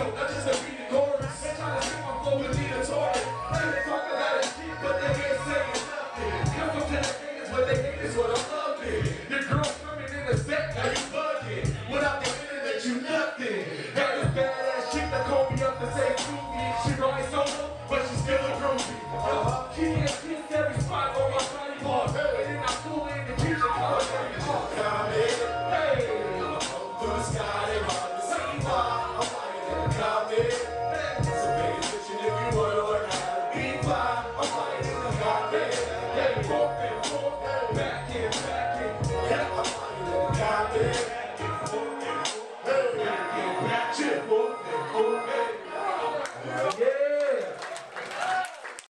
They try to my flow with Gina Torres. They talk about it but they ain't saying nothing. Come from Tennessee, but they hate is what I'm loving. Your girl Back in, back in, back in. Yeah, I'm on it. Goddamn.